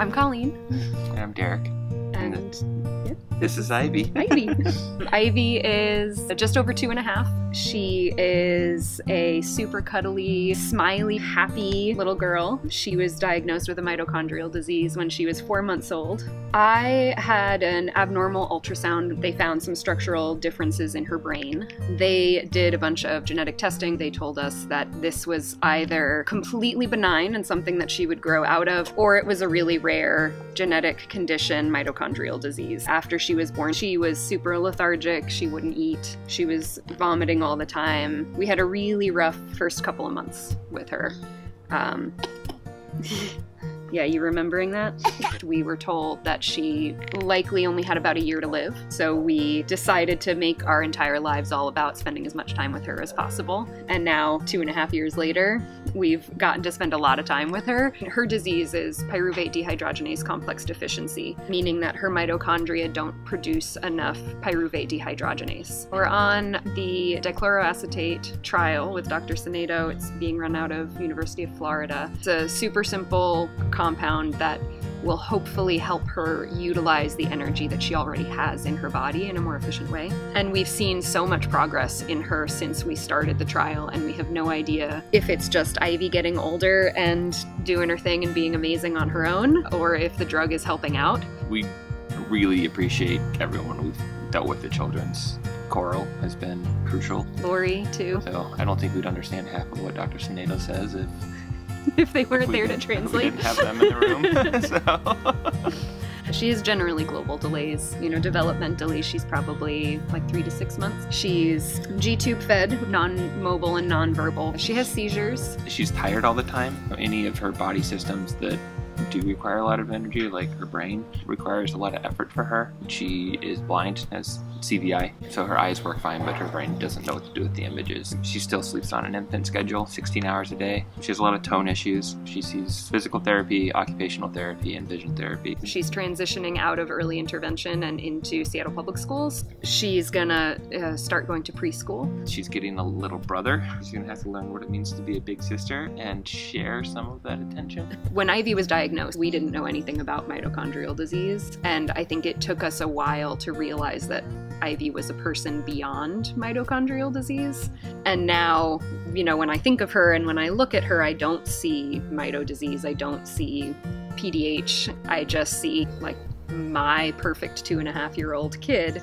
I'm Colleen. And I'm Derek. And yeah. This is Ivy. Ivy. Ivy is just over two and a half. She is a super cuddly, smiley, happy little girl. She was diagnosed with a mitochondrial disease when she was four months old. I had an abnormal ultrasound. They found some structural differences in her brain. They did a bunch of genetic testing. They told us that this was either completely benign and something that she would grow out of, or it was a really rare genetic condition, mitochondrial disease. After she was born, she was super lethargic. She wouldn't eat. She was vomiting all the time. We had a really rough first couple of months with her. Um, yeah, you remembering that? we were told that she likely only had about a year to live, so we decided to make our entire lives all about spending as much time with her as possible. And now, two and a half years later, we've gotten to spend a lot of time with her. Her disease is pyruvate dehydrogenase complex deficiency, meaning that her mitochondria don't produce enough pyruvate dehydrogenase. We're on the dichloroacetate trial with Dr. Sinedo. It's being run out of University of Florida. It's a super simple compound that will hopefully help her utilize the energy that she already has in her body in a more efficient way. And we've seen so much progress in her since we started the trial, and we have no idea if it's just Ivy getting older and doing her thing and being amazing on her own, or if the drug is helping out. We really appreciate everyone we've dealt with the children's. Coral has been crucial. Lori, too. So I don't think we'd understand half of what Dr. Sinedo says if if they weren't we there to translate. We didn't have them in the room. so. She has generally global delays. You know, developmentally, she's probably like three to six months. She's G tube fed, non mobile and non verbal. She has seizures. She's tired all the time. Any of her body systems that do require a lot of energy, like her brain, requires a lot of effort for her. She is blind, has CVI, so her eyes work fine, but her brain doesn't know what to do with the images. She still sleeps on an infant schedule, 16 hours a day. She has a lot of tone issues. She sees physical therapy, occupational therapy, and vision therapy. She's transitioning out of early intervention and into Seattle Public Schools. She's gonna uh, start going to preschool. She's getting a little brother. She's gonna have to learn what it means to be a big sister and share some of that attention. When Ivy was diagnosed, we didn't know anything about mitochondrial disease, and I think it took us a while to realize that Ivy was a person beyond mitochondrial disease. And now, you know, when I think of her and when I look at her, I don't see mito disease, I don't see PDH, I just see like my perfect two and a half year old kid